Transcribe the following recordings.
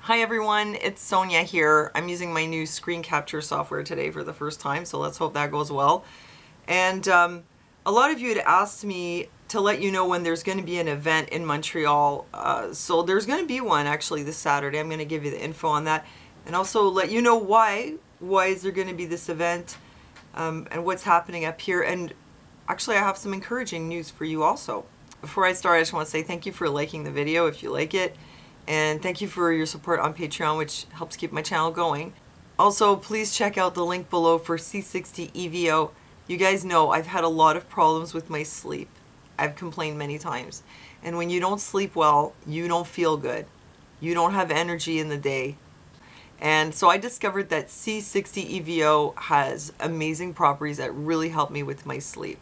Hi everyone, it's Sonia here. I'm using my new screen capture software today for the first time, so let's hope that goes well. And um, a lot of you had asked me to let you know when there's going to be an event in Montreal. Uh, so there's going to be one actually this Saturday. I'm going to give you the info on that and also let you know why. Why is there going to be this event um, and what's happening up here. And actually I have some encouraging news for you also. Before I start, I just want to say thank you for liking the video if you like it. And thank you for your support on Patreon, which helps keep my channel going. Also, please check out the link below for C60 EVO. You guys know I've had a lot of problems with my sleep. I've complained many times. And when you don't sleep well, you don't feel good. You don't have energy in the day. And so I discovered that C60 EVO has amazing properties that really help me with my sleep.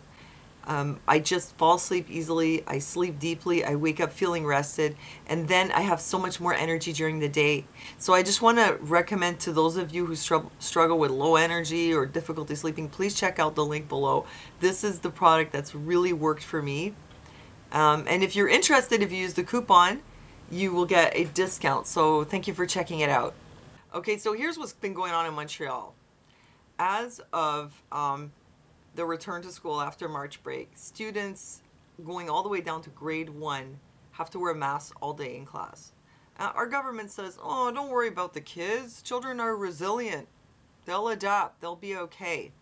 Um, I just fall asleep easily, I sleep deeply, I wake up feeling rested, and then I have so much more energy during the day. So I just want to recommend to those of you who str struggle with low energy or difficulty sleeping, please check out the link below. This is the product that's really worked for me. Um, and if you're interested, if you use the coupon, you will get a discount. So thank you for checking it out. Okay, so here's what's been going on in Montreal. As of um, the return to school after March break, students going all the way down to grade one have to wear masks all day in class. Uh, our government says, oh, don't worry about the kids. Children are resilient. They'll adapt. They'll be okay.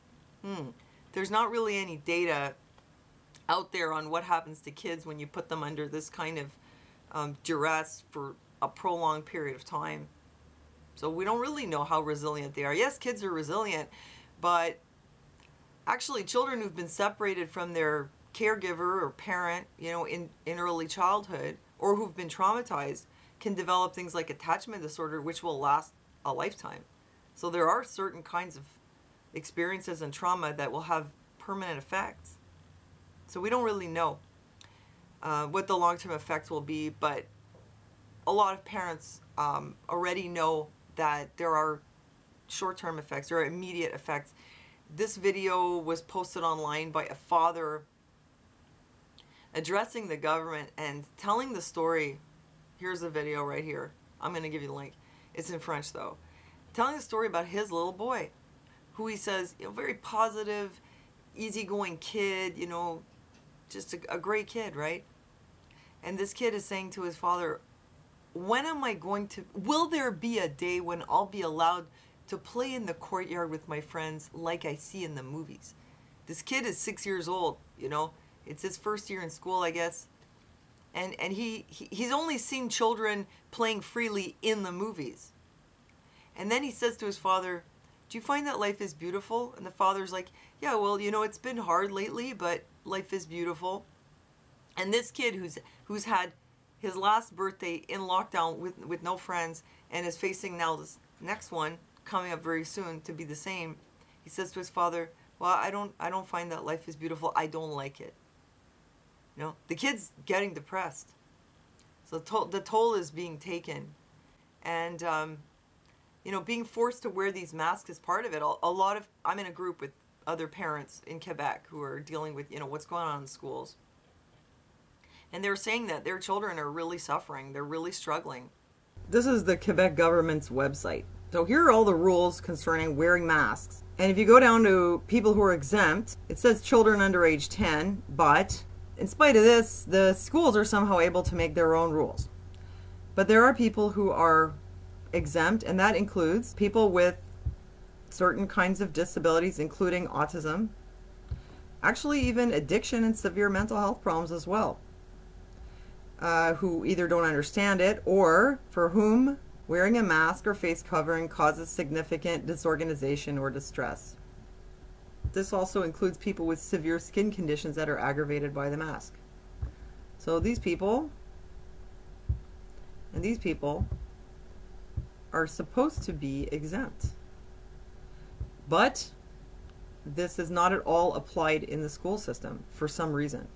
Hmm. There's not really any data out there on what happens to kids when you put them under this kind of um, duress for a prolonged period of time. So we don't really know how resilient they are. Yes, kids are resilient, but actually children who've been separated from their caregiver or parent, you know, in, in early childhood or who've been traumatized can develop things like attachment disorder, which will last a lifetime. So there are certain kinds of experiences and trauma that will have permanent effects. So we don't really know uh, what the long-term effects will be, but a lot of parents um, already know that there are short-term effects, there are immediate effects. This video was posted online by a father addressing the government and telling the story. Here's the video right here. I'm going to give you the link. It's in French though. Telling the story about his little boy, who he says, you know, very positive, easygoing kid, you know, just a, a great kid, right? And this kid is saying to his father, when am I going to, will there be a day when I'll be allowed to play in the courtyard with my friends like I see in the movies? This kid is six years old, you know, it's his first year in school, I guess. And, and he, he he's only seen children playing freely in the movies. And then he says to his father, do you find that life is beautiful? And the father's like, yeah, well, you know, it's been hard lately, but life is beautiful. And this kid who's who's had his last birthday in lockdown with, with no friends and is facing now this next one coming up very soon to be the same, he says to his father, well, I don't, I don't find that life is beautiful. I don't like it. You know, the kid's getting depressed. So the toll, the toll is being taken. And, um, you know, being forced to wear these masks is part of it. A, lot of, I'm in a group with other parents in Quebec who are dealing with, you know, what's going on in schools. And they're saying that their children are really suffering. They're really struggling. This is the Quebec government's website. So here are all the rules concerning wearing masks. And if you go down to people who are exempt, it says children under age 10, but in spite of this, the schools are somehow able to make their own rules. But there are people who are exempt, and that includes people with certain kinds of disabilities, including autism, actually even addiction and severe mental health problems as well uh, who either don't understand it or for whom wearing a mask or face covering causes significant disorganization or distress. This also includes people with severe skin conditions that are aggravated by the mask. So these people and these people are supposed to be exempt. But this is not at all applied in the school system for some reason.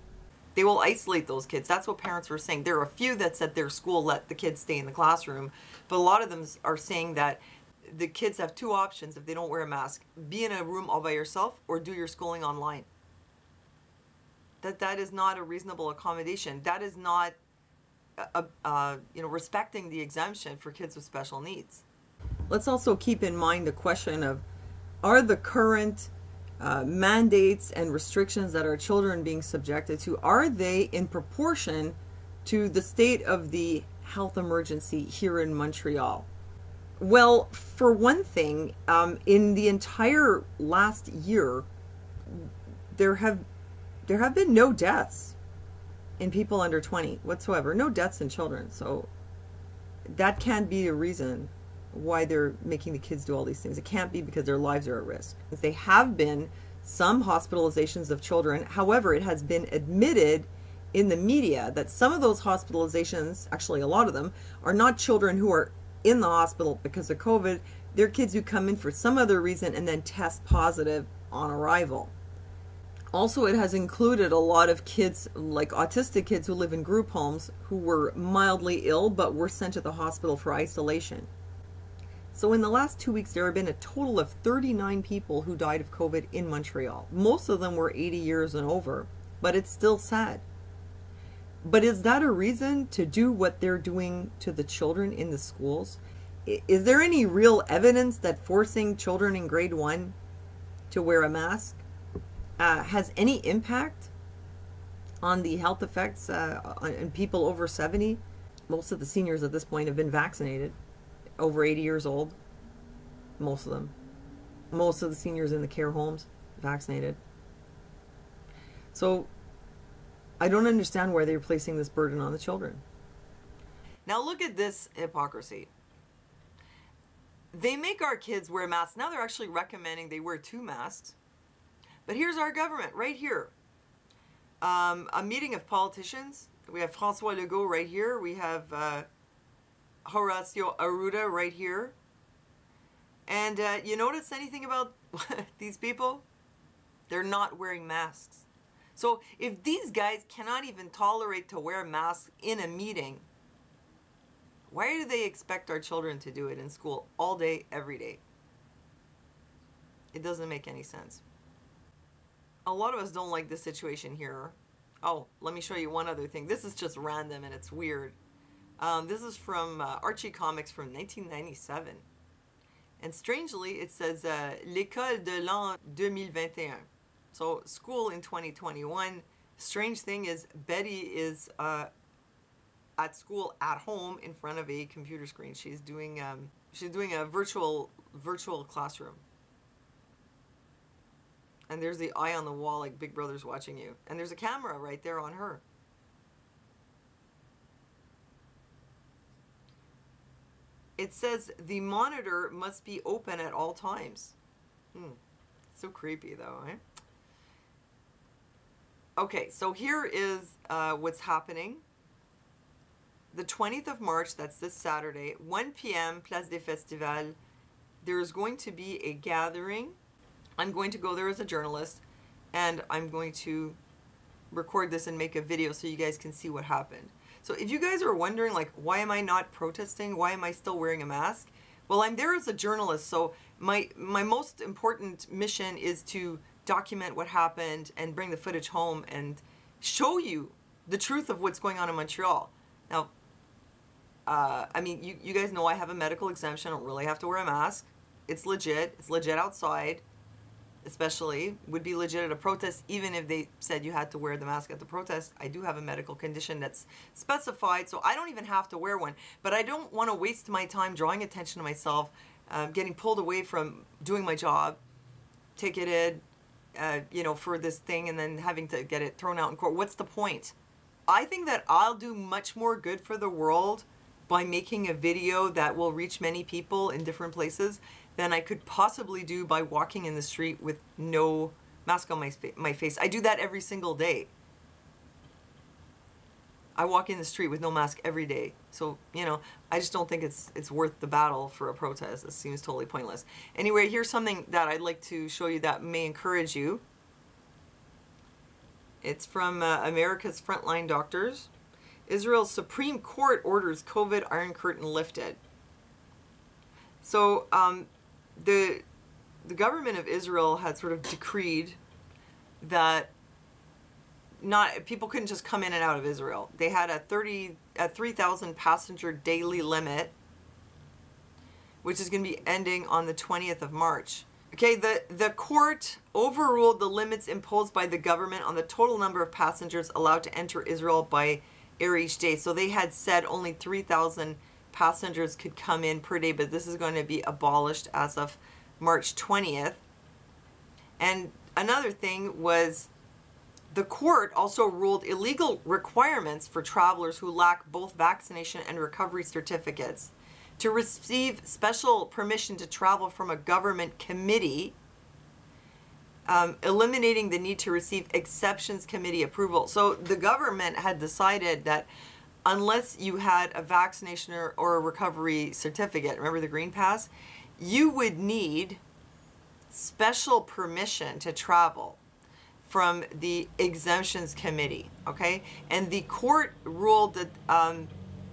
They will isolate those kids. That's what parents were saying. There are a few that said their school let the kids stay in the classroom, but a lot of them are saying that the kids have two options if they don't wear a mask. Be in a room all by yourself or do your schooling online. That that is not a reasonable accommodation. That is not uh, uh, you know, respecting the exemption for kids with special needs. Let's also keep in mind the question of are the current uh, mandates and restrictions that our children being subjected to are they in proportion to the state of the health emergency here in Montreal? Well, for one thing, um, in the entire last year, there have there have been no deaths in people under 20 whatsoever. No deaths in children. So that can't be a reason why they're making the kids do all these things. It can't be because their lives are at risk. They have been some hospitalizations of children. However, it has been admitted in the media that some of those hospitalizations, actually a lot of them, are not children who are in the hospital because of COVID. They're kids who come in for some other reason and then test positive on arrival. Also, it has included a lot of kids, like autistic kids who live in group homes, who were mildly ill but were sent to the hospital for isolation. So, in the last two weeks, there have been a total of 39 people who died of COVID in Montreal. Most of them were 80 years and over, but it's still sad. But is that a reason to do what they're doing to the children in the schools? Is there any real evidence that forcing children in grade one to wear a mask uh, has any impact on the health effects uh, on people over 70. Most of the seniors at this point have been vaccinated, over 80 years old. Most of them. Most of the seniors in the care homes vaccinated. So I don't understand why they're placing this burden on the children. Now look at this hypocrisy. They make our kids wear masks. Now they're actually recommending they wear two masks but here's our government right here. Um, a meeting of politicians. We have Francois Legault right here. We have uh, Horacio Arruda right here. And uh, you notice anything about these people? They're not wearing masks. So if these guys cannot even tolerate to wear masks in a meeting, why do they expect our children to do it in school all day, every day? It doesn't make any sense a lot of us don't like this situation here. Oh, let me show you one other thing. This is just random and it's weird. Um, this is from uh, Archie Comics from 1997. And strangely, it says uh, L'école de l'an 2021. So, school in 2021. Strange thing is, Betty is uh, at school at home in front of a computer screen. She's doing um, she's doing a virtual virtual classroom. And there's the eye on the wall like Big Brother's watching you. And there's a camera right there on her. It says the monitor must be open at all times. Hmm. So creepy though, eh? Okay, so here is uh, what's happening. The 20th of March, that's this Saturday, 1 p.m., Place des Festivals, there is going to be a gathering I'm going to go there as a journalist and I'm going to record this and make a video so you guys can see what happened. So if you guys are wondering like why am I not protesting? Why am I still wearing a mask? Well, I'm there as a journalist, so my my most important mission is to document what happened and bring the footage home and show you the truth of what's going on in Montreal. Now, uh, I mean, you, you guys know I have a medical exemption. I don't really have to wear a mask. It's legit. It's legit outside especially would be legit at a protest even if they said you had to wear the mask at the protest. I do have a medical condition that's specified so i don't even have to wear one. But i don't want to waste my time drawing attention to myself um, getting pulled away from doing my job ticketed uh, you know for this thing and then having to get it thrown out in court. What's the point? I think that i'll do much more good for the world by making a video that will reach many people in different places than I could possibly do by walking in the street with no mask on my, my face. I do that every single day. I walk in the street with no mask every day. So, you know, I just don't think it's it's worth the battle for a protest. It seems totally pointless. Anyway, here's something that I'd like to show you that may encourage you. It's from uh, America's Frontline Doctors. Israel's Supreme Court orders COVID Iron Curtain lifted. So um, the the government of Israel had sort of decreed that not people couldn't just come in and out of Israel. They had a 30 a 3,000 passenger daily limit, which is going to be ending on the 20th of March. Okay, the, the court overruled the limits imposed by the government on the total number of passengers allowed to enter Israel by air each day. So they had said only 3,000 passengers could come in per day, but this is going to be abolished as of March 20th. And another thing was the court also ruled illegal requirements for travelers who lack both vaccination and recovery certificates to receive special permission to travel from a government committee, um, eliminating the need to receive exceptions committee approval. So the government had decided that unless you had a vaccination or, or a recovery certificate, remember the Green Pass, you would need special permission to travel from the exemptions committee. Okay, and the court ruled that um,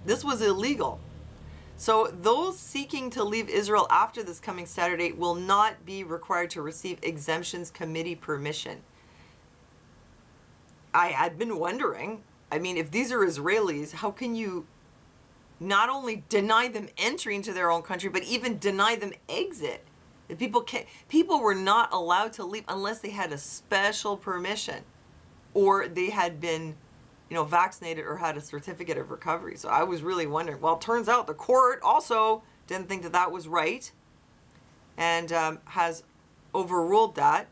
this was illegal. So those seeking to leave Israel after this coming Saturday will not be required to receive exemptions committee permission. I had been wondering, I mean, if these are Israelis, how can you not only deny them entry into their own country, but even deny them exit? The people can people were not allowed to leave unless they had a special permission or they had been you know vaccinated or had a certificate of recovery. So I was really wondering. Well, turns out the court also didn't think that that was right and um, has overruled that.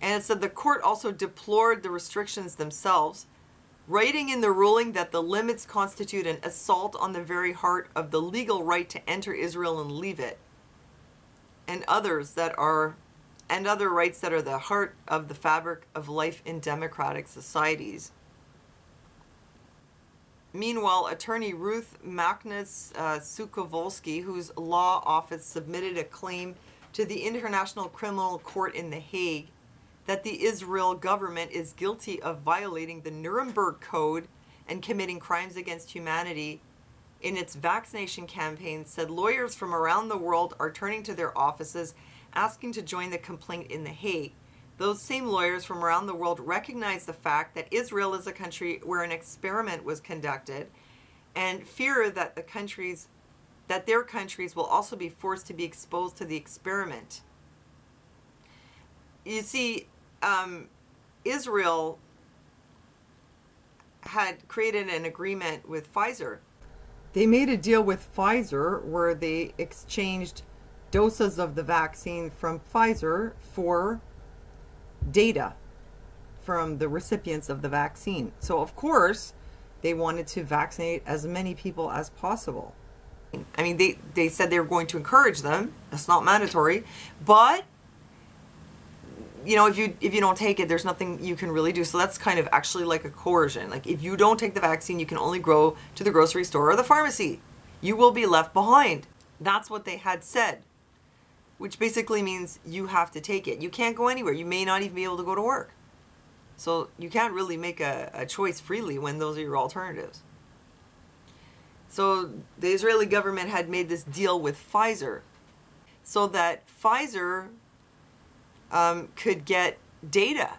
And it said the court also deplored the restrictions themselves, writing in the ruling that the limits constitute an assault on the very heart of the legal right to enter Israel and leave it and others that are and other rights that are the heart of the fabric of life in democratic societies. Meanwhile, attorney Ruth Magnus uh, Sukovolsky, whose law office submitted a claim to the International Criminal Court in The Hague that the Israel government is guilty of violating the Nuremberg Code and committing crimes against humanity in its vaccination campaign said lawyers from around the world are turning to their offices asking to join the complaint in The Hague. Those same lawyers from around the world recognize the fact that Israel is a country where an experiment was conducted and fear that the countries that their countries will also be forced to be exposed to the experiment. You see, um, Israel had created an agreement with Pfizer they made a deal with Pfizer where they exchanged doses of the vaccine from Pfizer for data from the recipients of the vaccine. So, of course, they wanted to vaccinate as many people as possible. I mean, they, they said they were going to encourage them. That's not mandatory. But you know, if you if you don't take it, there's nothing you can really do. So that's kind of actually like a coercion. Like if you don't take the vaccine, you can only go to the grocery store or the pharmacy. You will be left behind. That's what they had said. Which basically means you have to take it. You can't go anywhere. You may not even be able to go to work. So you can't really make a, a choice freely when those are your alternatives. So the Israeli government had made this deal with Pfizer so that Pfizer um, could get data,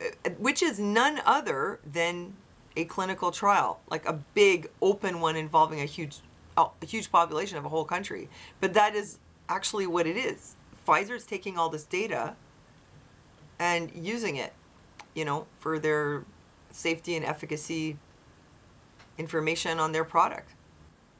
uh, which is none other than a clinical trial, like a big open one involving a huge, a huge population of a whole country. But that is actually what it is. Pfizer's taking all this data and using it, you know, for their safety and efficacy information on their product.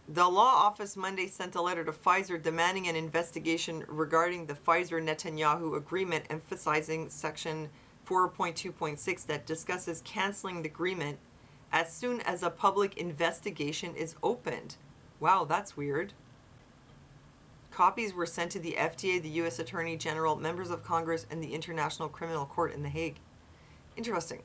The law office Monday sent a letter to Pfizer demanding an investigation regarding the Pfizer Netanyahu agreement, emphasizing Section 4.2.6 that discusses canceling the agreement as soon as a public investigation is opened. Wow, that's weird. Copies were sent to the FDA, the U.S. Attorney General, members of Congress, and the International Criminal Court in The Hague. Interesting.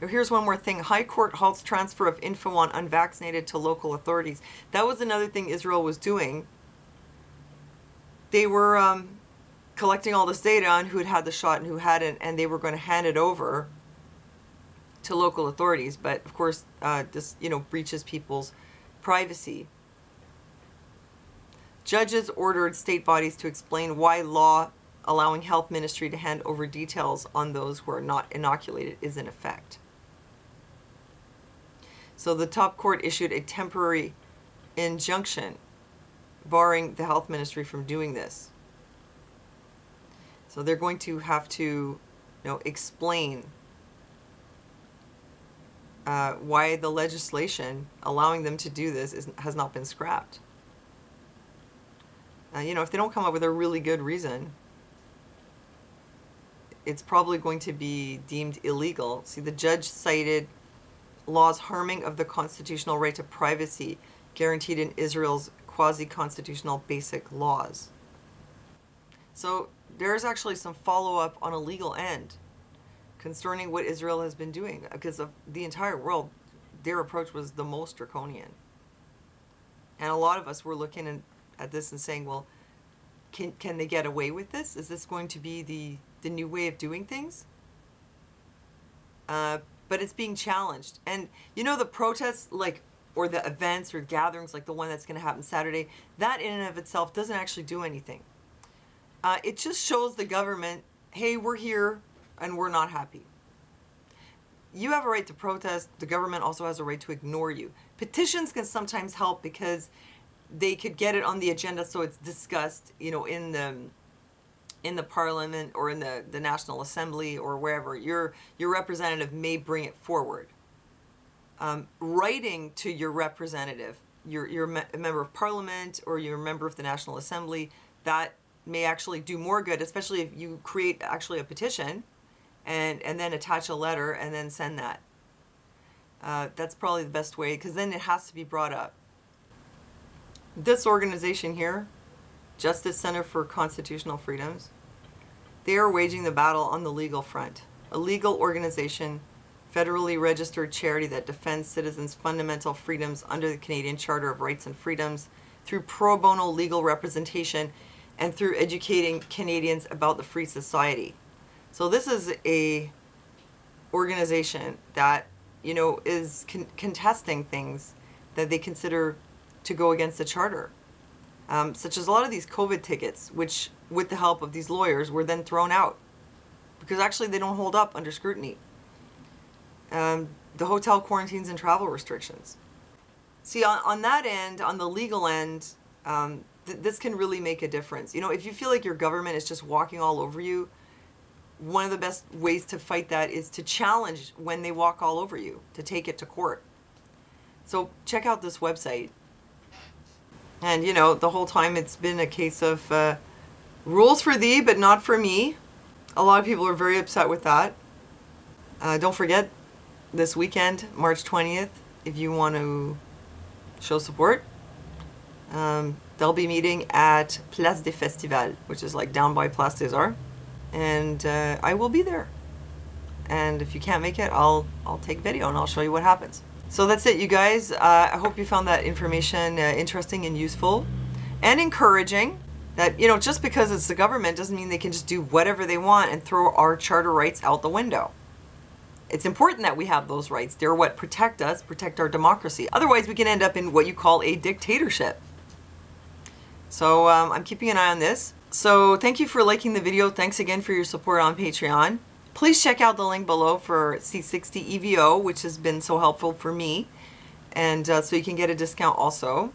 Here's one more thing. High Court halts transfer of info on unvaccinated to local authorities. That was another thing Israel was doing. They were um, collecting all this data on who had had the shot and who hadn't, and they were going to hand it over to local authorities. But of course, uh, this you know breaches people's privacy. Judges ordered state bodies to explain why law allowing health ministry to hand over details on those who are not inoculated is in effect. So the top court issued a temporary injunction barring the health ministry from doing this. So they're going to have to, you know, explain uh, why the legislation allowing them to do this is, has not been scrapped. Uh, you know, if they don't come up with a really good reason, it's probably going to be deemed illegal. See, the judge cited laws harming of the constitutional right to privacy guaranteed in Israel's quasi-constitutional basic laws. So there's actually some follow-up on a legal end concerning what Israel has been doing because of the entire world their approach was the most draconian. And a lot of us were looking in, at this and saying, well, can, can they get away with this? Is this going to be the, the new way of doing things? Uh, but it's being challenged. And you know, the protests, like, or the events or gatherings, like the one that's going to happen Saturday, that in and of itself doesn't actually do anything. Uh, it just shows the government, hey, we're here and we're not happy. You have a right to protest. The government also has a right to ignore you. Petitions can sometimes help because they could get it on the agenda so it's discussed, you know, in the in the parliament or in the, the National Assembly or wherever. Your your representative may bring it forward. Um, writing to your representative, your your me- member of parliament or your member of the National Assembly, that may actually do more good, especially if you create actually a petition and and then attach a letter and then send that. Uh, that's probably the best way because then it has to be brought up. This organization here, Justice Center for Constitutional Freedoms, they are waging the battle on the legal front. A legal organization, federally registered charity that defends citizens' fundamental freedoms under the Canadian Charter of Rights and Freedoms through pro bono legal representation and through educating Canadians about the free society. So this is a organization that you know is con- contesting things that they consider to go against the charter, um, such as a lot of these COVID tickets, which with the help of these lawyers were then thrown out because actually they don't hold up under scrutiny. Um, the hotel quarantines and travel restrictions. See, on, on that end, on the legal end, um, th- this can really make a difference. You know, if you feel like your government is just walking all over you, one of the best ways to fight that is to challenge when they walk all over you, to take it to court. So check out this website. And, you know, the whole time it's been a case of uh, rules for thee, but not for me. A lot of people are very upset with that. Uh, don't forget, this weekend, March 20th, if you want to show support, um, they'll be meeting at Place des Festivals, which is like down by Place des Arts and uh, I will be there. And if you can't make it, I'll I'll take video and I'll show you what happens. So that's it, you guys. Uh, I hope you found that information uh, interesting and useful, and encouraging. That you know, just because it's the government doesn't mean they can just do whatever they want and throw our charter rights out the window. It's important that we have those rights. They're what protect us, protect our democracy. Otherwise, we can end up in what you call a dictatorship. So um, I'm keeping an eye on this. So thank you for liking the video. Thanks again for your support on Patreon. Please check out the link below for C60 EVO, which has been so helpful for me. And uh, so you can get a discount also.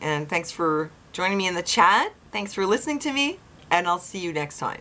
And thanks for joining me in the chat. Thanks for listening to me. And I'll see you next time.